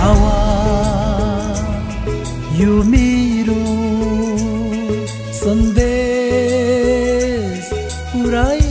हावा यो मेरो सन्देश पुराई